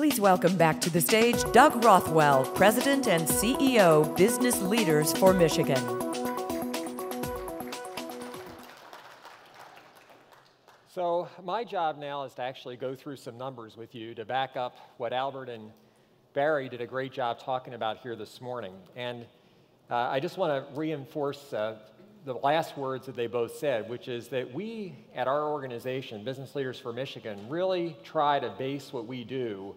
Please welcome back to the stage Doug Rothwell, President and CEO, Business Leaders for Michigan. So, my job now is to actually go through some numbers with you to back up what Albert and Barry did a great job talking about here this morning. And uh, I just want to reinforce uh, the last words that they both said, which is that we at our organization, Business Leaders for Michigan, really try to base what we do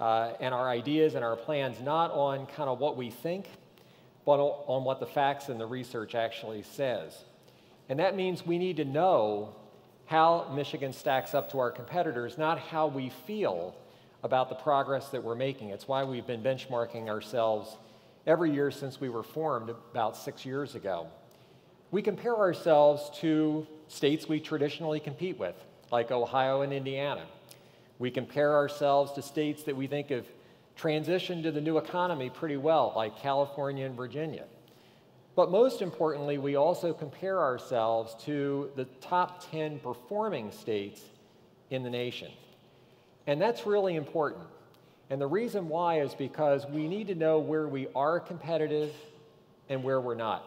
uh, and our ideas and our plans not on kind of what we think, but on what the facts and the research actually says. And that means we need to know how Michigan stacks up to our competitors, not how we feel about the progress that we're making. It's why we've been benchmarking ourselves every year since we were formed about six years ago we compare ourselves to states we traditionally compete with, like Ohio and Indiana. We compare ourselves to states that we think have transitioned to the new economy pretty well, like California and Virginia. But most importantly, we also compare ourselves to the top 10 performing states in the nation. And that's really important. And the reason why is because we need to know where we are competitive and where we're not.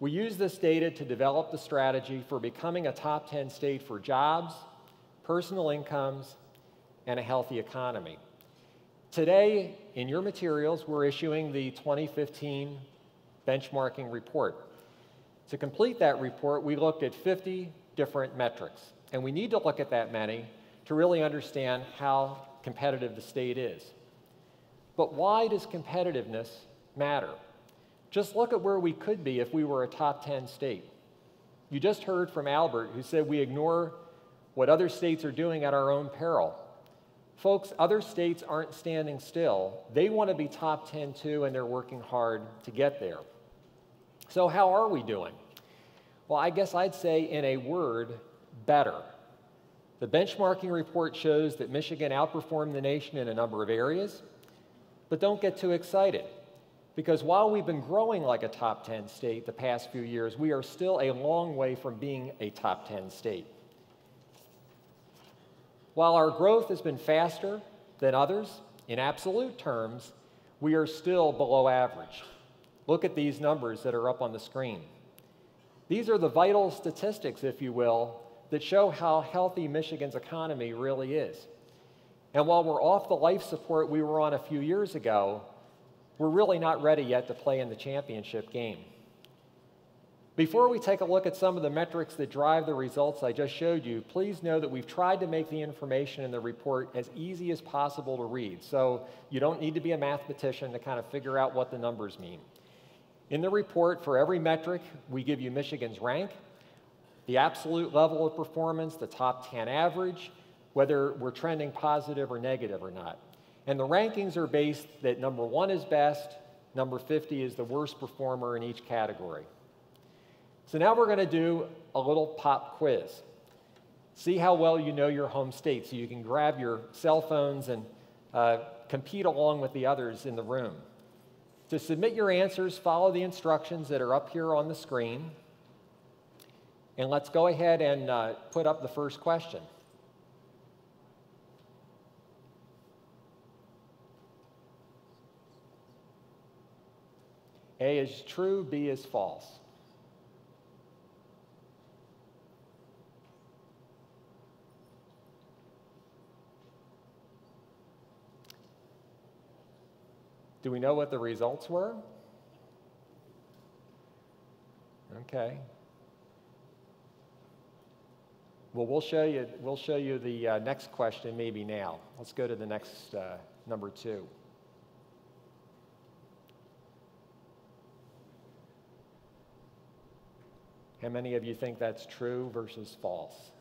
We use this data to develop the strategy for becoming a top 10 state for jobs, personal incomes, and a healthy economy. Today, in your materials, we're issuing the 2015 benchmarking report. To complete that report, we looked at 50 different metrics, and we need to look at that many to really understand how competitive the state is. But why does competitiveness matter? Just look at where we could be if we were a top 10 state. You just heard from Albert, who said we ignore what other states are doing at our own peril. Folks, other states aren't standing still. They want to be top 10 too, and they're working hard to get there. So, how are we doing? Well, I guess I'd say, in a word, better. The benchmarking report shows that Michigan outperformed the nation in a number of areas, but don't get too excited. Because while we've been growing like a top 10 state the past few years, we are still a long way from being a top 10 state. While our growth has been faster than others, in absolute terms, we are still below average. Look at these numbers that are up on the screen. These are the vital statistics, if you will, that show how healthy Michigan's economy really is. And while we're off the life support we were on a few years ago, we're really not ready yet to play in the championship game. Before we take a look at some of the metrics that drive the results I just showed you, please know that we've tried to make the information in the report as easy as possible to read. So you don't need to be a mathematician to kind of figure out what the numbers mean. In the report, for every metric, we give you Michigan's rank, the absolute level of performance, the top 10 average, whether we're trending positive or negative or not. And the rankings are based that number one is best, number 50 is the worst performer in each category. So now we're going to do a little pop quiz. See how well you know your home state so you can grab your cell phones and uh, compete along with the others in the room. To submit your answers, follow the instructions that are up here on the screen. And let's go ahead and uh, put up the first question. A is true, B is false. Do we know what the results were? Okay. Well, we'll show you, we'll show you the uh, next question maybe now. Let's go to the next uh, number two. How many of you think that's true versus false?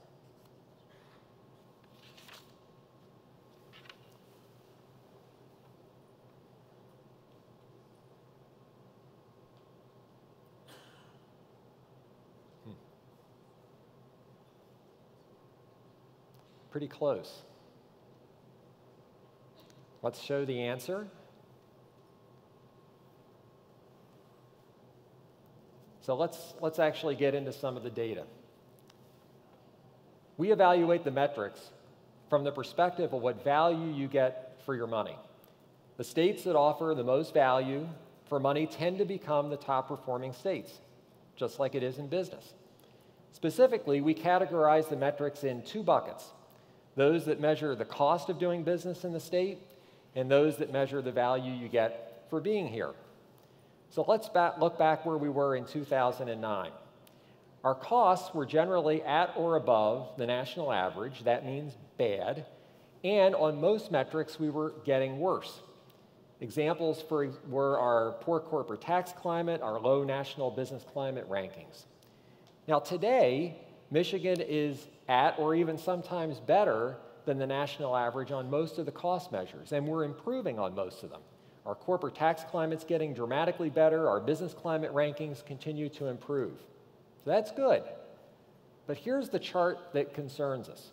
Pretty close. Let's show the answer. So let's, let's actually get into some of the data. We evaluate the metrics from the perspective of what value you get for your money. The states that offer the most value for money tend to become the top performing states, just like it is in business. Specifically, we categorize the metrics in two buckets those that measure the cost of doing business in the state, and those that measure the value you get for being here. So let's back, look back where we were in 2009. Our costs were generally at or above the national average. That means bad. And on most metrics, we were getting worse. Examples for, were our poor corporate tax climate, our low national business climate rankings. Now, today, Michigan is at or even sometimes better than the national average on most of the cost measures, and we're improving on most of them. Our corporate tax climate's getting dramatically better, our business climate rankings continue to improve. So that's good. But here's the chart that concerns us.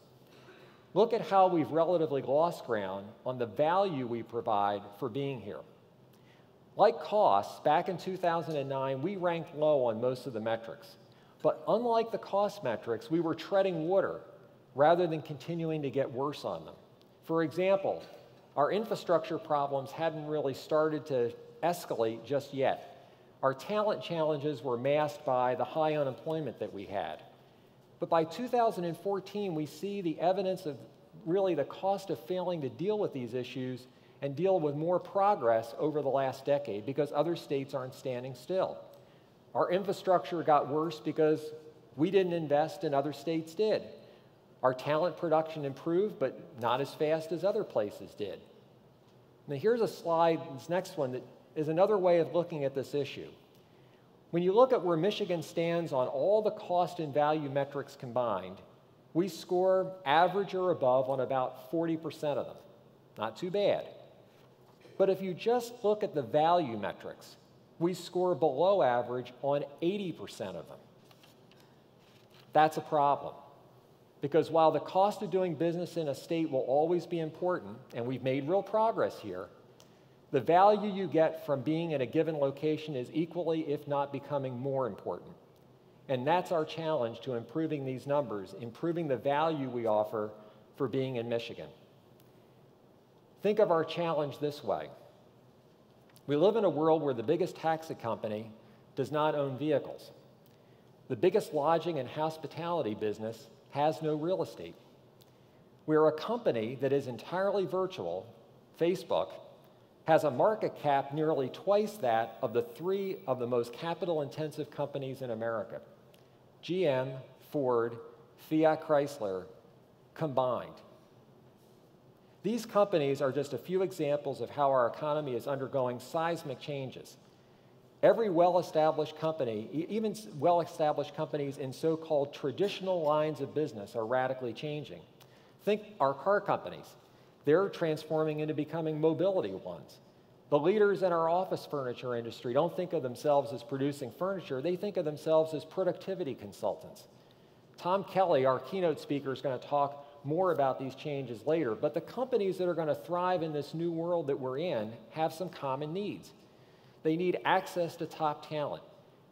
Look at how we've relatively lost ground on the value we provide for being here. Like costs, back in 2009, we ranked low on most of the metrics. But unlike the cost metrics, we were treading water rather than continuing to get worse on them. For example, our infrastructure problems hadn't really started to escalate just yet. Our talent challenges were masked by the high unemployment that we had. But by 2014, we see the evidence of really the cost of failing to deal with these issues and deal with more progress over the last decade because other states aren't standing still. Our infrastructure got worse because we didn't invest and other states did. Our talent production improved, but not as fast as other places did. Now, here's a slide, this next one, that is another way of looking at this issue. When you look at where Michigan stands on all the cost and value metrics combined, we score average or above on about 40% of them. Not too bad. But if you just look at the value metrics, we score below average on 80% of them. That's a problem. Because while the cost of doing business in a state will always be important, and we've made real progress here, the value you get from being in a given location is equally, if not becoming more important. And that's our challenge to improving these numbers, improving the value we offer for being in Michigan. Think of our challenge this way. We live in a world where the biggest taxi company does not own vehicles. The biggest lodging and hospitality business has no real estate. We're a company that is entirely virtual, Facebook, has a market cap nearly twice that of the three of the most capital intensive companies in America GM, Ford, Fiat Chrysler combined. These companies are just a few examples of how our economy is undergoing seismic changes. Every well established company, even well established companies in so called traditional lines of business, are radically changing. Think our car companies. They're transforming into becoming mobility ones. The leaders in our office furniture industry don't think of themselves as producing furniture, they think of themselves as productivity consultants. Tom Kelly, our keynote speaker, is going to talk more about these changes later, but the companies that are going to thrive in this new world that we're in have some common needs. They need access to top talent.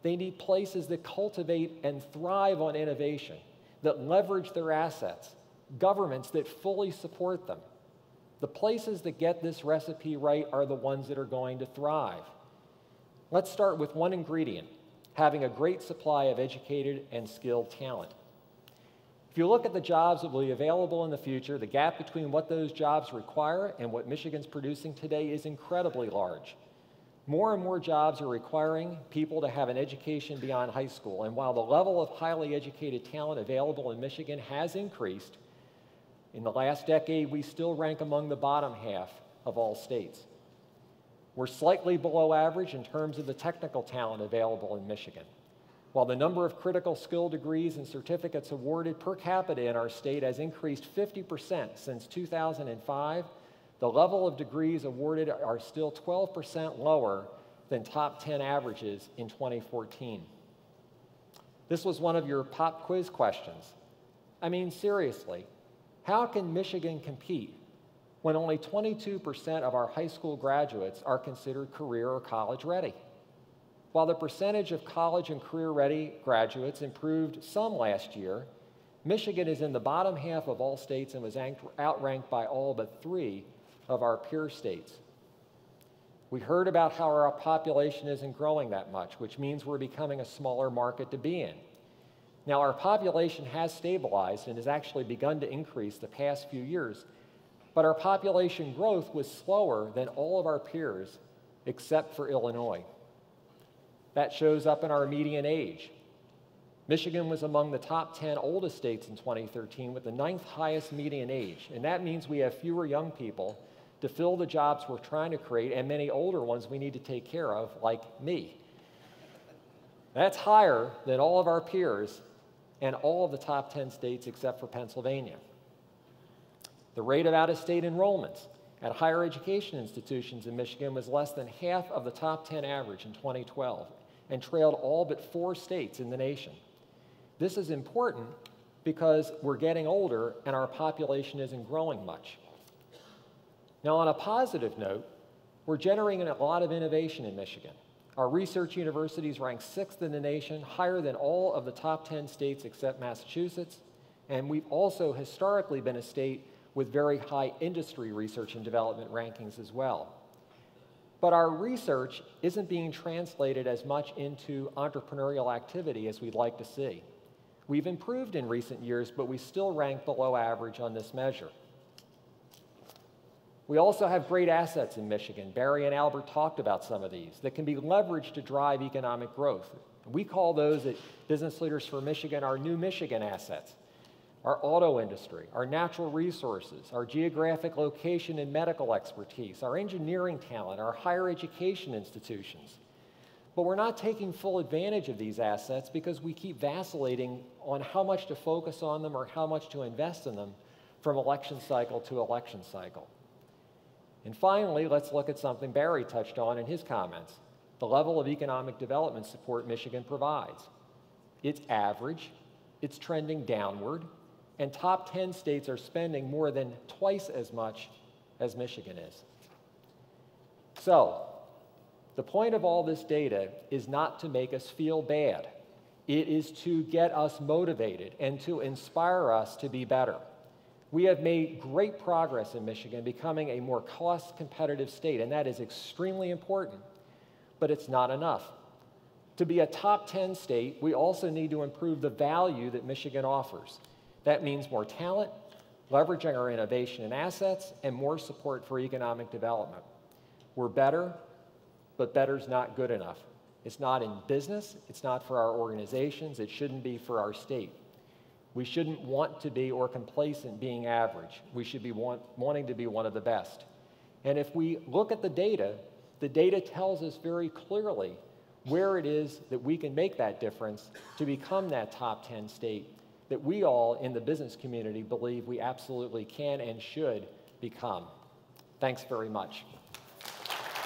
They need places that cultivate and thrive on innovation, that leverage their assets, governments that fully support them. The places that get this recipe right are the ones that are going to thrive. Let's start with one ingredient having a great supply of educated and skilled talent. If you look at the jobs that will be available in the future, the gap between what those jobs require and what Michigan's producing today is incredibly large. More and more jobs are requiring people to have an education beyond high school. And while the level of highly educated talent available in Michigan has increased, in the last decade, we still rank among the bottom half of all states. We're slightly below average in terms of the technical talent available in Michigan. While the number of critical skill degrees and certificates awarded per capita in our state has increased 50% since 2005, the level of degrees awarded are still 12% lower than top 10 averages in 2014. This was one of your pop quiz questions. I mean, seriously, how can Michigan compete when only 22% of our high school graduates are considered career or college ready? While the percentage of college and career ready graduates improved some last year, Michigan is in the bottom half of all states and was outranked by all but three of our peer states. We heard about how our population isn't growing that much, which means we're becoming a smaller market to be in. Now, our population has stabilized and has actually begun to increase the past few years, but our population growth was slower than all of our peers except for Illinois. That shows up in our median age. Michigan was among the top 10 oldest states in 2013 with the ninth highest median age, and that means we have fewer young people to fill the jobs we're trying to create and many older ones we need to take care of, like me. That's higher than all of our peers and all of the top 10 states except for Pennsylvania. The rate of out of state enrollments at higher education institutions in Michigan was less than half of the top 10 average in 2012 and trailed all but four states in the nation. This is important because we're getting older and our population isn't growing much. Now, on a positive note, we're generating a lot of innovation in Michigan. Our research universities rank sixth in the nation, higher than all of the top 10 states except Massachusetts. And we've also historically been a state with very high industry research and development rankings as well. But our research isn't being translated as much into entrepreneurial activity as we'd like to see. We've improved in recent years, but we still rank below average on this measure. We also have great assets in Michigan. Barry and Albert talked about some of these that can be leveraged to drive economic growth. We call those at Business Leaders for Michigan our new Michigan assets. Our auto industry, our natural resources, our geographic location and medical expertise, our engineering talent, our higher education institutions. But we're not taking full advantage of these assets because we keep vacillating on how much to focus on them or how much to invest in them from election cycle to election cycle. And finally, let's look at something Barry touched on in his comments the level of economic development support Michigan provides. It's average, it's trending downward, and top 10 states are spending more than twice as much as Michigan is. So, the point of all this data is not to make us feel bad. It is to get us motivated and to inspire us to be better. We have made great progress in Michigan becoming a more cost competitive state, and that is extremely important, but it's not enough. To be a top 10 state, we also need to improve the value that Michigan offers. That means more talent, leveraging our innovation and assets, and more support for economic development. We're better, but better's not good enough. It's not in business, it's not for our organizations, it shouldn't be for our state. We shouldn't want to be or complacent being average. We should be want, wanting to be one of the best. And if we look at the data, the data tells us very clearly where it is that we can make that difference to become that top 10 state that we all in the business community believe we absolutely can and should become. Thanks very much.